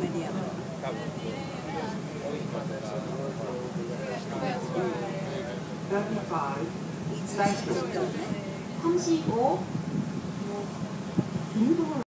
medium. It's right to go.